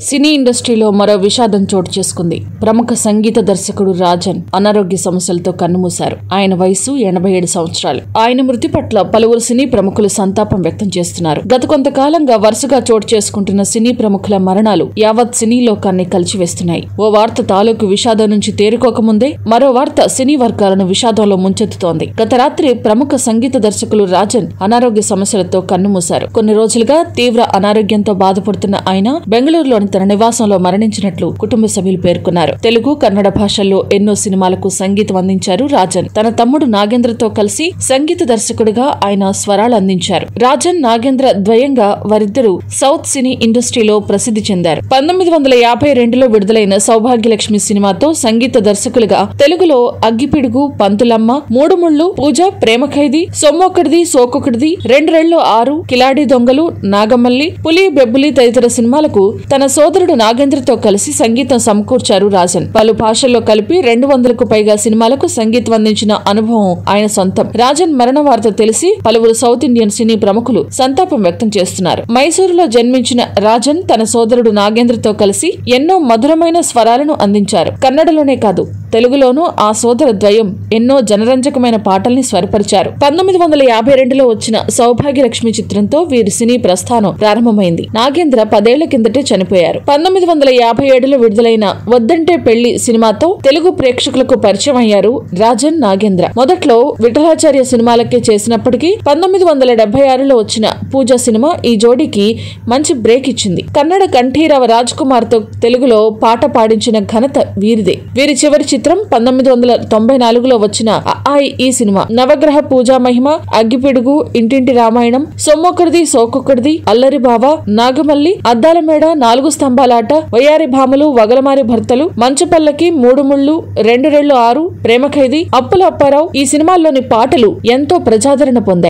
సినీ ఇండస్ట్రీలో మరో విషాదం చోటు చేసుకుంది. ప్రముఖ సంగీత దర్శకుడు రాజన్ అనారోగ్య సమస్యలతో కన్నుమూశారు. ఆయన వయసు ఎనభై ఏడు సంవత్సరాలు. ఆయన మృతి పట్ల పలువురు సినీ ప్రముఖులు సంతాపం వ్యక్తం చేస్తున్నారు. గత కొంతకాలంగా వరుసగా చోటు చేసుకుంటున్న సినీ ప్రముఖుల మరణాలు యావత్ సినీ లోకాన్ని కలిచివేస్తున్నాయి. ఓ వార్త తాలూకు విషాదం నుంచి తేరుకోకముందే మరో వార్త సినీ వర్గాలను విషాదంలో ముంచెత్తుతోంది. గత రాత్రి ప్రముఖ సంగీత దర్శకులు రాజన్ అనారోగ్య సమస్యలతో కన్నుమూశారు. కొన్ని రోజులుగా తీవ్ర అనారోగ్యంతో బాధపడుతున్న ఆయన బెంగళూరులో బెంగళూరులోని తన నివాసంలో మరణించినట్లు కుటుంబ సభ్యులు పేర్కొన్నారు. తెలుగు కన్నడ భాషల్లో ఎన్నో సినిమాలకు సంగీతం అందించారు రాజన్. తన తమ్ముడు నాగేంద్రతో కలిసి సంగీత దర్శకుడిగా ఆయన స్వరాలు అందించారు. రాజన్ నాగేంద్ర ద్వయంగా వారిద్దరూ సౌత్ సినీ ఇండస్ట్రీలో ప్రసిద్ధి చెందారు. పంతొమ్మిది వందల యాభై రెండులో విడుదలైన సౌభాగ్యలక్ష్మి సినిమాతో సంగీత దర్శకులుగా తెలుగులో అగ్గిపిడుగు పంతులమ్మ మూడు ముళ్ళు పూజ ప్రేమ ఖైదీ సొమ్మొక్కడిది సోకొకటిది రెండు రెళ్ళు ఆరు కిలాడి దొంగలు నాగమల్లి పులి బెబ్బులి తదితర సినిమాలకు తన సోదరుడు నాగేంద్రతో కలిసి సంగీతం సమకూర్చారు రాజన్. పలు భాషల్లో కలిపి రెండు వందలకు పైగా సినిమాలకు సంగీతం అందించిన అనుభవం ఆయన సొంతం. రాజన్ మరణ వార్త తెలిసి పలువురు సౌత్ ఇండియన్ సినీ ప్రముఖులు సంతాపం వ్యక్తం చేస్తున్నారు. మైసూరులో జన్మించిన రాజన్ తన సోదరుడు నాగేంద్రతో కలిసి ఎన్నో మధురమైన స్వరాలను అందించారు. కన్నడలోనే కాదు తెలుగులోనూ ఆ సోదర ద్వయం ఎన్నో జనరంజకమైన పాటల్ని స్వరపరిచారు. పంతొమ్మిది వందల యాభై రెండులో వచ్చిన సౌభాగ్యలక్ష్మి చిత్రంతో వీరి సినీ ప్రస్థానం ప్రారంభమైంది. నాగేంద్ర పదేళ్ళ కిందటే చనిపోయారు. పంతొమ్మిది వందల యాభై ఏడులో విడుదలైన వద్దంటే పెళ్ళి సినిమాతో తెలుగు ప్రేక్షకులకు పరిచయం అయ్యారు రాజన్ నాగేంద్ర. మొదట్లో విఠలాచార్య సినిమాలకే చేసినప్పటికీ పంతొమ్మిది వందల డెబ్బై ఆరులో వచ్చిన పూజ సినిమా ఈ జోడీకి మంచి బ్రేక్ ఇచ్చింది. కన్నడ కంఠీరవ రాజ్ కుమార్తో తెలుగులో పాట పాడించిన ఘనత వీరిదే. వీరి చివరి చిత్రం చిత్రం పంతొమ్మిది వందల తొంభై నాలుగులో వచ్చిన అఆయి ఈ సినిమా. నవగ్రహ పూజా మహిమ అగ్గిపిడుగు ఇంటింటి రామాయణం సొమ్మొక్కడిది సోకొక్కడిది అల్లరి బావ నాగమల్లి అద్దాల మేడ నాలుగు స్తంభాలాట వయ్యారి భామలు వగలమారి భర్తలు మంచుపల్లకి మూడు ముళ్ళు రెండు రెళ్ళు ఆరు ప్రేమ ఖైదీ అప్పుల అప్పారావు ఈ సినిమాల్లోని పాటలు ఎంతో ప్రజాదరణ పొందాయి.